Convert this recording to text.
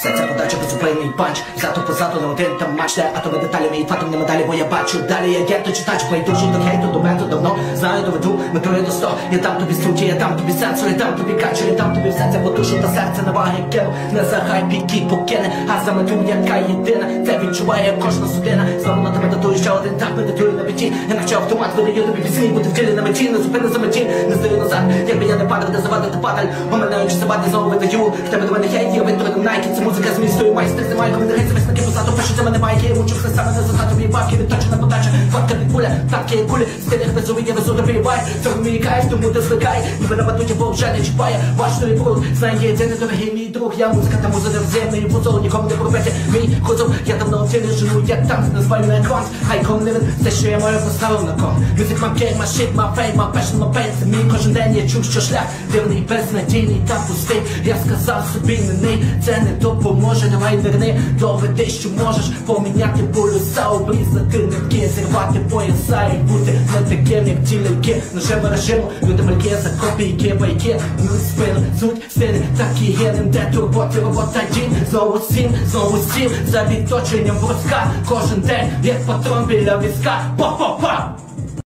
Все це подача безупинний панч. Зато позаду не один там матч Де атоми деталі мій фатом не медалі Бо я бачу. Далі я гетто читач Байдужий до хейту, до мету давно. Знаю, доведу, метрою до сто. Я дам тобі струті, я дам тобі сенсор, Я дам тобі качу, я дам тобі все це Бо душу та серце на ваги кину Не за хайп, який покине. А за мету, яка єдина Це відчуває кожна судина. Знову на тебе датую ще один так медитую на печі, навчав автомат, видаю тобі пісні Бути в тілі на мечі, не зупини за мечі, Не здаю назад, якби я не падав, де завадити падаль. Оминаючи забати, знову видаю В тебе до мене хейт, я на найки. Це музика змістою майстер Немає коментарів, висновки позаду Пишу за мене майки, я мучу все саме не задати Тобі бабки, відточена пуля, танки і кулі Стилях безумі, я везу тобі бай Це мій кайф, тому ти звикай Ніби на батуті, бо вже не чіпає. Ваш той бруд, знає єдиний дорогий мій друг. Я музика та музика взаємний футбол Нікому не пробити мій хозов Я давно в тілі живу, як танк, називаю мене конт Хайкон не все, що я маю поставив на кон Music my game, my shit, my fame, my passion, my pain. Це мій кожен день, я чув, що шлях Дивний, безнадійний та пустий. Я сказав собі мені, це не допоможе. Давай верни, доведи, що можеш Поміняти полюса, обрізати нитки Зірвати пояса і бути не таким, як ті ляльки Ножем режиму, люди мальки за копійки, байки. Мють спину, суть стини, так і є ним Де турботи, робота дім? Знову сім, знову сім. За відточенням воска Кожен день, як патрон біля візка. Па-па-па